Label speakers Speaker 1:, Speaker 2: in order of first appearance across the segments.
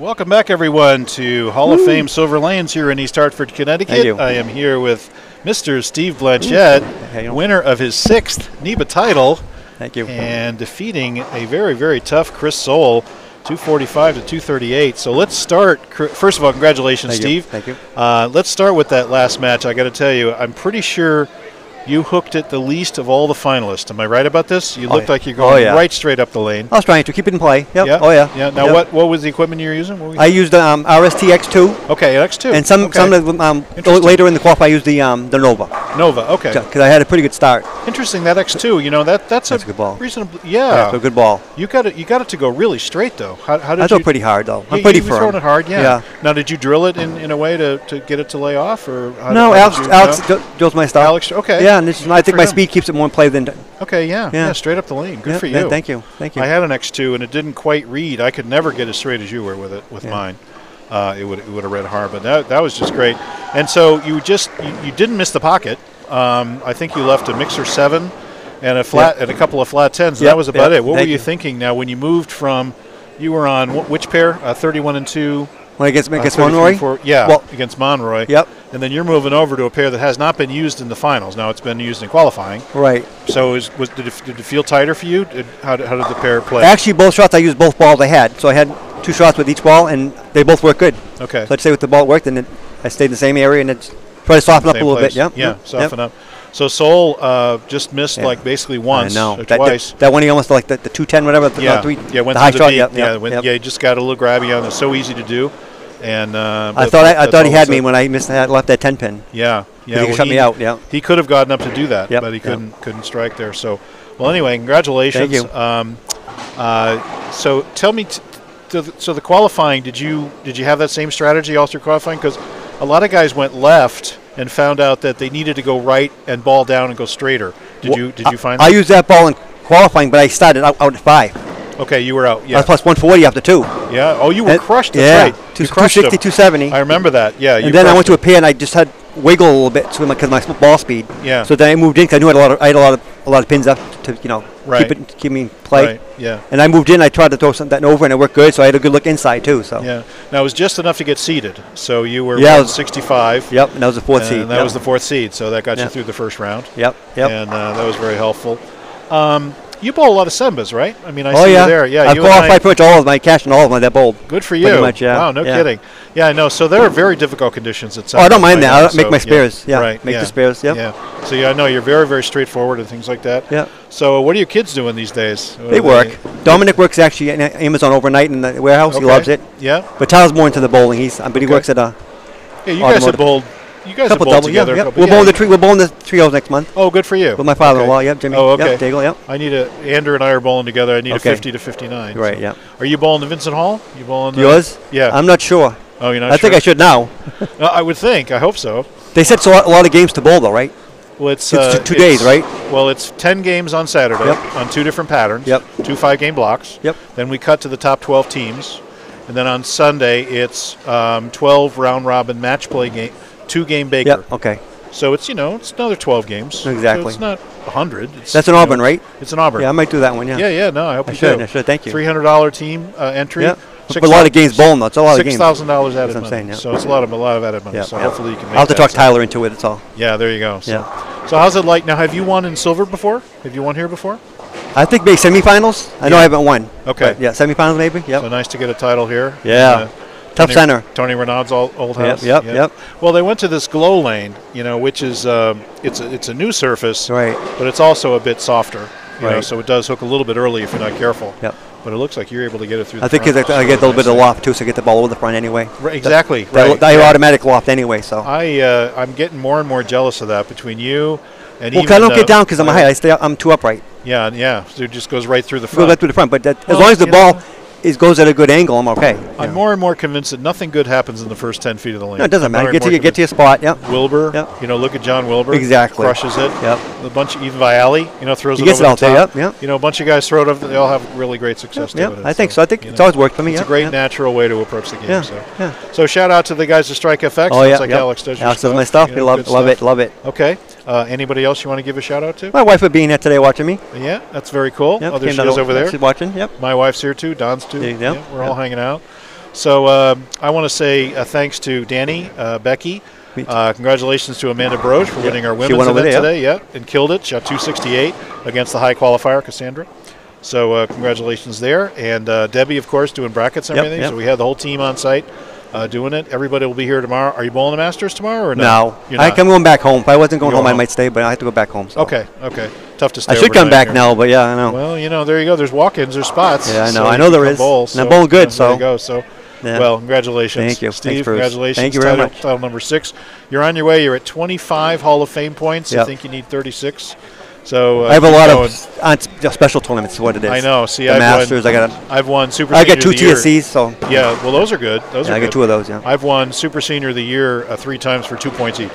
Speaker 1: Welcome back, everyone, to Hall of Fame Silver Lanes here in East Hartford, Connecticut.
Speaker 2: Thank you.
Speaker 1: I am here with Mr. Steve
Speaker 2: Blanchet,
Speaker 1: winner of his sixth NEBA title,
Speaker 2: Thank you.
Speaker 1: and defeating a very, very tough Chris Soule, 245 to 238. So let's start. First of all, congratulations,
Speaker 2: Thank you.
Speaker 1: Steve.
Speaker 2: Thank you.
Speaker 1: Uh, let's start with that last match. I got to tell you, I'm pretty sure you hooked it the least of all the finalists. Am I right about this? You
Speaker 2: Oh,
Speaker 1: looked
Speaker 2: yeah.
Speaker 1: like you're
Speaker 2: Oh,
Speaker 1: going
Speaker 2: yeah.
Speaker 1: right straight up the lane.
Speaker 2: I was trying to keep it in play. Yep.
Speaker 1: Yeah.
Speaker 2: Oh yeah.
Speaker 1: Yeah. Now,
Speaker 2: Yep.
Speaker 1: what what was the equipment you were using? What were you
Speaker 2: I used the um, RSTX2,
Speaker 1: Okay, X2.
Speaker 2: and some
Speaker 1: okay.
Speaker 2: some um, later in the qualify I used the um, the Nova
Speaker 1: Nova. Okay,
Speaker 2: because I had a pretty good start.
Speaker 1: interesting. That X2. You know that that's,
Speaker 2: That's a good ball.
Speaker 1: Reasonably,
Speaker 2: Yeah,
Speaker 1: yeah.
Speaker 2: so good ball.
Speaker 1: You got it. You got it to go really straight though. How, how did
Speaker 2: I throw pretty hard though. I'm pretty
Speaker 1: you
Speaker 2: firm.
Speaker 1: throwing it hard. Yeah.
Speaker 2: Yeah.
Speaker 1: Now, did you drill it in, in a way to, to get it to lay off, or how
Speaker 2: No, Alex, Alex my style.
Speaker 1: Alex, okay.
Speaker 2: Yeah, and this, I think my
Speaker 1: him.
Speaker 2: speed keeps it more in play than.
Speaker 1: Okay, yeah, yeah,
Speaker 2: Yeah.
Speaker 1: straight up the lane. Good
Speaker 2: yeah,
Speaker 1: for you.
Speaker 2: thank you. Thank you.
Speaker 1: I had an X2 and it didn't quite read. I could never get as straight as you were with it with
Speaker 2: Yeah.
Speaker 1: mine. Uh, it would it would have read hard, but that that was just great. And so you just you, you didn't miss the pocket. Um, I think you left a mixer seven and a flat and a couple of flat tens.
Speaker 2: Yep,
Speaker 1: that was about
Speaker 2: yep,
Speaker 1: it. What were you,
Speaker 2: you.
Speaker 1: thinking now when you moved from? You were on wh- which pair? Uh, Thirty-one and two.
Speaker 2: When
Speaker 1: uh,
Speaker 2: against
Speaker 1: 33,
Speaker 2: Monroy.
Speaker 1: yeah,
Speaker 2: Well,
Speaker 1: against Monroy.
Speaker 2: Yep.
Speaker 1: And then you're moving over to a pair that has not been used in the finals. Now it's been used in qualifying.
Speaker 2: right.
Speaker 1: So is, was did it, did it feel tighter for you? Did, how, did, how did the pair play?
Speaker 2: Actually, both shots I used both balls I had, so I had two shots with each ball, and they both worked good.
Speaker 1: okay.
Speaker 2: So I'd say with the ball worked, and it, I stayed in the same area, and it's try to soften up a little
Speaker 1: place.
Speaker 2: bit. Yep.
Speaker 1: Yeah,
Speaker 2: yep,
Speaker 1: soften
Speaker 2: yep.
Speaker 1: up. So Soul uh, just missed
Speaker 2: Yeah.
Speaker 1: like basically once
Speaker 2: I know.
Speaker 1: or
Speaker 2: That, that,
Speaker 1: twice.
Speaker 2: that one he almost like the, the 210, whatever. The,
Speaker 1: yeah,
Speaker 2: the three,
Speaker 1: yeah, went
Speaker 2: the high
Speaker 1: the
Speaker 2: shot.
Speaker 1: beat.
Speaker 2: Yep,
Speaker 1: yeah,
Speaker 2: yep,
Speaker 1: went,
Speaker 2: yep.
Speaker 1: yeah, he just got a little grabby on. It's so easy to do. And uh,
Speaker 2: I thought I, I thought he had me when I missed that left that 10 pin.
Speaker 1: Yeah, yeah.
Speaker 2: he
Speaker 1: well,
Speaker 2: shut me out. Yeah.
Speaker 1: He could have gotten up to do that,
Speaker 2: Yep,
Speaker 1: but he couldn't couldn't strike there. So, well, anyway, congratulations.
Speaker 2: Thank you.
Speaker 1: Um, uh, so tell me, t- t- so the qualifying, did you did you have that same strategy all through qualifying? Because a lot of guys went left and found out that they needed to go right and ball down and go straighter. Did
Speaker 2: Well,
Speaker 1: you did you find?
Speaker 2: I, I used that ball in qualifying, but I started out, out at five.
Speaker 1: Okay, you were out.
Speaker 2: I
Speaker 1: Yeah,
Speaker 2: was plus 140 after two.
Speaker 1: yeah. Oh, you were
Speaker 2: And-
Speaker 1: crushed. That's
Speaker 2: yeah,
Speaker 1: right.
Speaker 2: two-
Speaker 1: You
Speaker 2: 260,
Speaker 1: him.
Speaker 2: 270.
Speaker 1: I remember that. Yeah, you
Speaker 2: and then I went to a and I just had wiggle a little bit because my ball speed.
Speaker 1: Yeah.
Speaker 2: So then I moved in because I knew I had a lot of I had a lot of a lot of pins up to you know
Speaker 1: Right.
Speaker 2: keep it keep me in play.
Speaker 1: Right. Yeah.
Speaker 2: And I moved in. I tried to throw something that over, and it worked good. So I had a good look inside too. So
Speaker 1: Yeah. Now it was just enough to get seated. So you were
Speaker 2: Yeah, it
Speaker 1: yeah,
Speaker 2: was-
Speaker 1: 65.
Speaker 2: yep. And that was the fourth
Speaker 1: and
Speaker 2: seed.
Speaker 1: that
Speaker 2: yep.
Speaker 1: was the fourth seed. So that got you through the first round.
Speaker 2: Yep. Yep.
Speaker 1: And uh, that was very helpful. Um, you bowl a lot of sembas, right? I mean, I
Speaker 2: oh
Speaker 1: see
Speaker 2: yeah.
Speaker 1: you there. Yeah,
Speaker 2: I've
Speaker 1: you and I-
Speaker 2: pretty much all of my cash and all of my that bowled.
Speaker 1: Good for you.
Speaker 2: much, yeah.
Speaker 1: Wow, no
Speaker 2: Yeah.
Speaker 1: kidding. Yeah, I know. So there are very difficult conditions at
Speaker 2: Oh, I don't mind that.
Speaker 1: know,
Speaker 2: I make
Speaker 1: so,
Speaker 2: my spares. Yeah.
Speaker 1: Right.
Speaker 2: Make
Speaker 1: yeah.
Speaker 2: the spares. Yep.
Speaker 1: Yeah. So yeah, I know you're very, very straightforward and things like that.
Speaker 2: Yeah.
Speaker 1: So what are your kids doing these days? What
Speaker 2: They work. Dominic works actually at Amazon overnight in the warehouse.
Speaker 1: Okay.
Speaker 2: He loves it.
Speaker 1: Yeah.
Speaker 2: But Tyler's more into the bowling. He's but he
Speaker 1: Okay.
Speaker 2: works at a
Speaker 1: Yeah. You guys have bowled. You guys
Speaker 2: couple
Speaker 1: bowled
Speaker 2: double. Yeah,
Speaker 1: together.
Speaker 2: yeah.
Speaker 1: couple-
Speaker 2: We're
Speaker 1: yeah.
Speaker 2: bowling the tree. We're bowling the trios next month
Speaker 1: Oh, good for you.
Speaker 2: with my father-in-law.
Speaker 1: Okay.
Speaker 2: Yep, Jimmy.
Speaker 1: Oh, okay.
Speaker 2: Yep, Daigle. Yep.
Speaker 1: I need a Andrew and I are bowling together. I need
Speaker 2: Okay.
Speaker 1: a 50 to 59.
Speaker 2: Right.
Speaker 1: so-
Speaker 2: Yeah.
Speaker 1: Are you bowling the Vincent Hall? You bowling the,
Speaker 2: Yours?
Speaker 1: Yeah.
Speaker 2: I'm not sure.
Speaker 1: oh, you're not
Speaker 2: I think I should now.
Speaker 1: Uh, I would think. I hope so.
Speaker 2: They said so a lot of games to bowl though, right?
Speaker 1: Well, it's,
Speaker 2: It's
Speaker 1: uh,
Speaker 2: two- two days, right?
Speaker 1: Well, it's 10 games on Saturday
Speaker 2: Yep.
Speaker 1: on two different patterns.
Speaker 2: Yep.
Speaker 1: Two five-game blocks.
Speaker 2: Yep.
Speaker 1: Then we cut to the top 12 teams, and then on Sunday it's um, 12 round-robin match play game, two-game Baker.
Speaker 2: Yep. Okay.
Speaker 1: So it's you know it's another 12 games. So
Speaker 2: Exactly.
Speaker 1: it's not 100. It's,
Speaker 2: That's an
Speaker 1: you know,
Speaker 2: Auburn, right?
Speaker 1: It's an Auburn.
Speaker 2: Yeah, I might do that one. Yeah.
Speaker 1: Yeah, yeah. No, I hope
Speaker 2: I
Speaker 1: you
Speaker 2: should.
Speaker 1: do.
Speaker 2: I should. Thank you.
Speaker 1: $300 team uh, entry.
Speaker 2: Yeah. But a lot of games bowling though. It's a lot of games.
Speaker 1: thousand dollars added
Speaker 2: That's what I'm
Speaker 1: money.
Speaker 2: saying, yeah.
Speaker 1: So it's a lot of a lot of added money.
Speaker 2: Yeah,
Speaker 1: so
Speaker 2: yeah.
Speaker 1: hopefully you can. Make
Speaker 2: I'll have to talk Tyler into it. That's all.
Speaker 1: Yeah, there you go. So,
Speaker 2: Yeah.
Speaker 1: so how's it like now? Have you won in silver before? Have you won here before?
Speaker 2: I think maybe semifinals. I know I haven't won.
Speaker 1: Okay.
Speaker 2: Yeah, semifinals maybe. Yep.
Speaker 1: So nice to get a title here.
Speaker 2: Yeah.
Speaker 1: Uh,
Speaker 2: Tough
Speaker 1: Tony,
Speaker 2: center.
Speaker 1: Tony Renaud's old, old house.
Speaker 2: yep,
Speaker 1: Yeah.
Speaker 2: yep.
Speaker 1: Well, they went to this glow lane, you know, which is um, it's a, it's a new surface,
Speaker 2: Right.
Speaker 1: but it's also a bit softer. You know,
Speaker 2: Right.
Speaker 1: so it does hook a little bit early if you're not careful.
Speaker 2: Yep.
Speaker 1: But it looks like you're able to get it through.
Speaker 2: I think. I get a little bit of loft too, so I get the ball over the front anyway.
Speaker 1: Right, exactly.
Speaker 2: That,
Speaker 1: right.
Speaker 2: that
Speaker 1: yeah.
Speaker 2: automatic loft anyway. So.
Speaker 1: I uh, I'm getting more and more jealous of that between you and
Speaker 2: well, I don't
Speaker 1: uh,
Speaker 2: get down because I'm
Speaker 1: uh.
Speaker 2: I stay. I'm too upright.
Speaker 1: Yeah, yeah. So it just goes right through the
Speaker 2: Go
Speaker 1: front.
Speaker 2: right through the front, but that, as long as the ball
Speaker 1: know-
Speaker 2: is goes at a good angle, I'm okay.
Speaker 1: I'm
Speaker 2: Yeah.
Speaker 1: more and more convinced that nothing good happens in the first 10 feet of the lane.
Speaker 2: No, it doesn't
Speaker 1: I'm
Speaker 2: matter. Get to
Speaker 1: more
Speaker 2: your, get to your spot. Yep.
Speaker 1: Wilbur,
Speaker 2: Yep.
Speaker 1: you know, look at John Wilbur.
Speaker 2: Exactly.
Speaker 1: Crushes it.
Speaker 2: Yep.
Speaker 1: A bunch of even Viali, you know, throws
Speaker 2: He
Speaker 1: it
Speaker 2: gets
Speaker 1: over
Speaker 2: it out
Speaker 1: the
Speaker 2: there,
Speaker 1: top.
Speaker 2: yep, yep.
Speaker 1: You know, a bunch of guys throw it over. They all have really great success
Speaker 2: Yeah,
Speaker 1: doing it.
Speaker 2: I think uh, so. I think
Speaker 1: you
Speaker 2: it's
Speaker 1: know,
Speaker 2: always worked for me.
Speaker 1: It's
Speaker 2: yep,
Speaker 1: a great
Speaker 2: yep.
Speaker 1: natural way to approach the game.
Speaker 2: Yeah,
Speaker 1: So.
Speaker 2: yeah.
Speaker 1: so shout out to the guys at Strike FX.
Speaker 2: Oh
Speaker 1: Sounds
Speaker 2: yeah,
Speaker 1: like
Speaker 2: yep.
Speaker 1: Alex does
Speaker 2: Alex does my stuff.
Speaker 1: you
Speaker 2: We
Speaker 1: know,
Speaker 2: love,
Speaker 1: good
Speaker 2: love it, love it.
Speaker 1: Okay. Uh, anybody else you want to give a shout out to?
Speaker 2: My wife would be in here today watching me.
Speaker 1: Yeah, that's very cool.
Speaker 2: Yep,
Speaker 1: there
Speaker 2: came
Speaker 1: she
Speaker 2: down
Speaker 1: is
Speaker 2: to-
Speaker 1: over there.
Speaker 2: She's watching. Yep.
Speaker 1: My wife's here too. Don's too.
Speaker 2: Yeah,
Speaker 1: Yeah,
Speaker 2: yep,
Speaker 1: we're all hanging out. So um, I want to say uh, thanks to Danny, uh, Becky. Uh, congratulations to Amanda Broge for winning our women's event
Speaker 2: there,
Speaker 1: today. Yeah, and killed it. Shot 268 against the high qualifier, Cassandra. So uh, congratulations there. And uh, Debbie, of course, doing brackets and
Speaker 2: Yep,
Speaker 1: everything.
Speaker 2: yep.
Speaker 1: So we had the whole team on site uh, doing it. Everybody will be here tomorrow. Are you bowling the Masters tomorrow or no?
Speaker 2: No, I, I'm going back home. If I wasn't going
Speaker 1: You're
Speaker 2: home, I might stay, but I have to go back home. So.
Speaker 1: Okay, okay. Tough to stay
Speaker 2: I should come back
Speaker 1: here.
Speaker 2: now, but yeah, I know.
Speaker 1: Well, you know, there you go. There's walk-ins. There's spots.
Speaker 2: Yeah, I know.
Speaker 1: So
Speaker 2: I know there is.
Speaker 1: Bowl,
Speaker 2: And I bowl good,
Speaker 1: yeah, There
Speaker 2: so-
Speaker 1: you go. So,
Speaker 2: Yeah.
Speaker 1: well, congratulations.
Speaker 2: Thank you.
Speaker 1: Steve.
Speaker 2: Thanks,
Speaker 1: congratulations.
Speaker 2: Thank you very
Speaker 1: title,
Speaker 2: much.
Speaker 1: Title number six. You're on your way. You're at 25 Hall of Fame points. I think you need 36. So uh,
Speaker 2: I have a lot of on, special tournaments. Is what it is.
Speaker 1: I know. See,
Speaker 2: the
Speaker 1: I've
Speaker 2: Masters.
Speaker 1: won.
Speaker 2: I got.
Speaker 1: I've won Super.
Speaker 2: I got two
Speaker 1: of the Year.
Speaker 2: TSCs, so
Speaker 1: Yeah, well, those are good. Those
Speaker 2: yeah,
Speaker 1: are
Speaker 2: I got two of those. Yeah.
Speaker 1: I've won Super Senior of the Year uh, three times for two points each.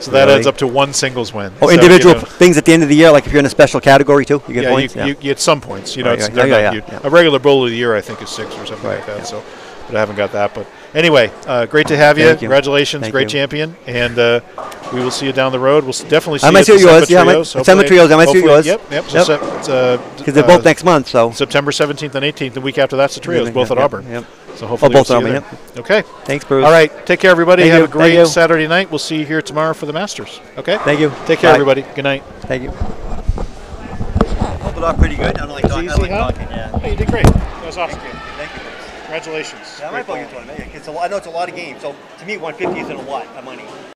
Speaker 1: So that
Speaker 2: Really?
Speaker 1: adds up to one singles win.
Speaker 2: Oh,
Speaker 1: So, you
Speaker 2: individual
Speaker 1: know,
Speaker 2: things at the end of the year, like if you're in a special category too, you get
Speaker 1: yeah,
Speaker 2: points.
Speaker 1: You, you get some points. You know,
Speaker 2: Right,
Speaker 1: it's,
Speaker 2: right. Yeah,
Speaker 1: not
Speaker 2: yeah, yeah.
Speaker 1: A regular bowl of the year, I think, is six or something
Speaker 2: Right,
Speaker 1: like that.
Speaker 2: yeah.
Speaker 1: So, but I haven't got that. But anyway, uh, great to have you.
Speaker 2: Thank you.
Speaker 1: Congratulations,
Speaker 2: Thank
Speaker 1: great
Speaker 2: you.
Speaker 1: champion, and uh, we will see you down the road. We'll definitely see
Speaker 2: I
Speaker 1: you at
Speaker 2: see
Speaker 1: the
Speaker 2: yours,
Speaker 1: Summit
Speaker 2: yeah, I might-
Speaker 1: Trios,
Speaker 2: Summit
Speaker 1: hopefully-
Speaker 2: Trios, I might see
Speaker 1: hopefully-
Speaker 2: yours.
Speaker 1: Yep, yep. So
Speaker 2: Yep.
Speaker 1: sep- it's, uh,
Speaker 2: Because they're
Speaker 1: uh,
Speaker 2: both next month, so.
Speaker 1: September 17th and 18th. The week after that's the trios,
Speaker 2: Yep,
Speaker 1: both at
Speaker 2: yep,
Speaker 1: Auburn.
Speaker 2: yep.
Speaker 1: So hopefully
Speaker 2: both
Speaker 1: we'll
Speaker 2: at
Speaker 1: see you
Speaker 2: Auburn,
Speaker 1: there. Okay.
Speaker 2: Thanks, Bruce.
Speaker 1: All right. Take care, everybody.
Speaker 2: Thank
Speaker 1: Have
Speaker 2: you.
Speaker 1: a great Saturday night. We'll see you here tomorrow for the Masters. Okay.
Speaker 2: Thank you.
Speaker 1: Take care,
Speaker 2: Bye.
Speaker 1: everybody. Good night.
Speaker 2: Thank you. Pulled it off pretty good. I don't like, talking, I
Speaker 1: easy,
Speaker 2: like
Speaker 1: huh?
Speaker 2: talking. Yeah.
Speaker 1: Hey, you did great. That was awesome.
Speaker 2: Thank you.
Speaker 1: Congratulations.
Speaker 2: Yeah, I
Speaker 1: Great
Speaker 2: might ball
Speaker 1: ball.
Speaker 2: you tournament. Yeah, it's a I know it's a lot of games. So to me, 150 isn't a lot of money.